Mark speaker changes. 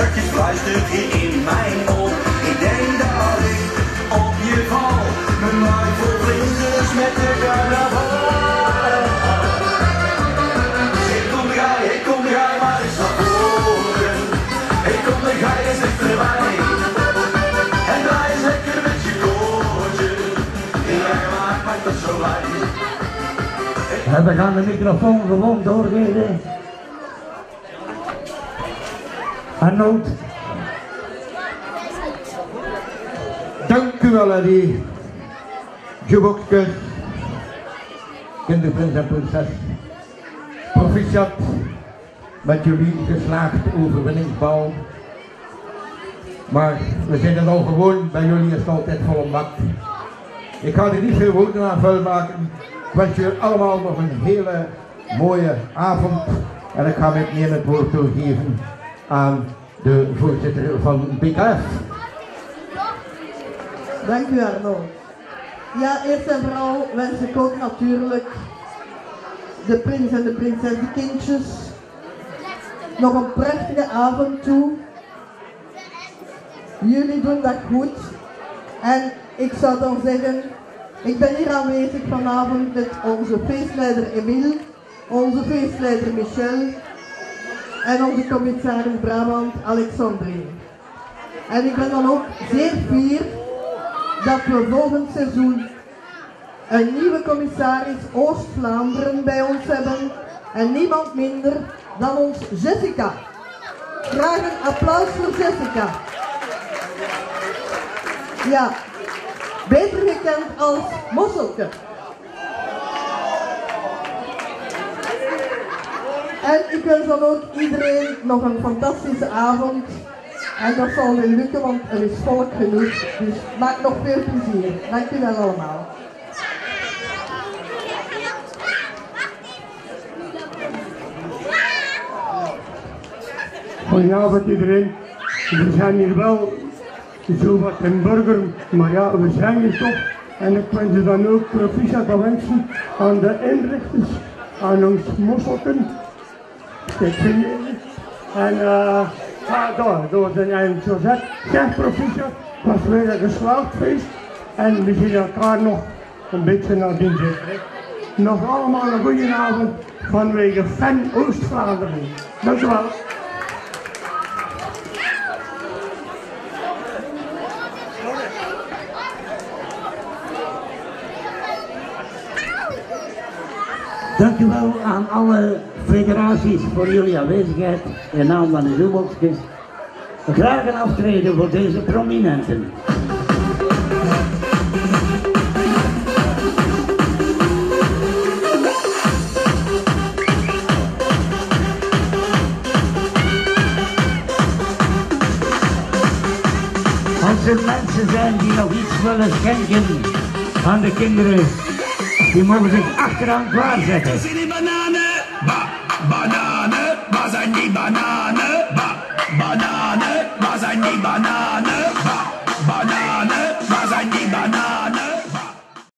Speaker 1: zachtjes fluistert je in mijn oor. Ik denk dat ik op je val, mijn maag vol vlinders met de carnaval. Ik kom jij, ik kom jij maar eens naar voren. Ik kom de gij eens dichterbij. En draai eens lekker met je koortje. Jij maakt toch zo blij.
Speaker 2: En we gaan de microfoon gewoon doorgeven. Arnold.
Speaker 3: Dank u wel, Eddie. Jubokske. Kinderprins en prinses. Proficiat met jullie geslaagd overwinningsbal. Maar we zijn er al gewoon, bij jullie is het altijd volle bak. Ik ga er niet veel woorden aan vuil maken. Ik wens jullie allemaal nog een hele mooie avond. En ik ga meteen het woord doorgeven aan de voorzitter van BKF.
Speaker 4: Dank u Arno. Ja, eerst en vooral wens ik ook natuurlijk de prins en de prinses, de kindjes, nog een prachtige avond toe. Jullie doen dat goed. En ik zou dan zeggen, ik ben hier aanwezig vanavond met onze feestleider Emile, onze feestleider Michel en onze commissaris Brabant Alexandrine. En ik ben dan ook zeer fier dat we volgend seizoen een nieuwe commissaris Oost-Vlaanderen bij ons hebben. En niemand minder dan ons Jessica. Graag een applaus voor Jessica. Ja, beter gekend als Mosselke. En ik wens dan ook iedereen nog een fantastische avond. En dat zal wel lukken, want er is volk genoeg. Dus maak nog veel plezier. Dank u wel allemaal.
Speaker 5: Goedenavond iedereen. We zijn hier wel zo wat in burger, maar ja, we zijn hier toch. En ik wens je dan ook proficiat wensen aan de inrichters, aan ons mosselken. En uh, ga door, door zijn eigen zo zegt. Zeg proficiat, was weer een geslaagd feest. En we zien elkaar nog een beetje nadien zitten. Nog allemaal een goede avond vanwege Fan Oost-Vlaanderen. Dank u wel.
Speaker 2: Dank u wel aan alle federaties voor jullie aanwezigheid in naam van de Zoelboxjes. Graag een aftreden voor deze prominenten. Als er mensen zijn die nog iets willen schenken aan de kinderen, die mogen zich achteraan klaarzetten.
Speaker 1: Waar zijn die bananen? Ba, bananen. Waar zijn die bananen?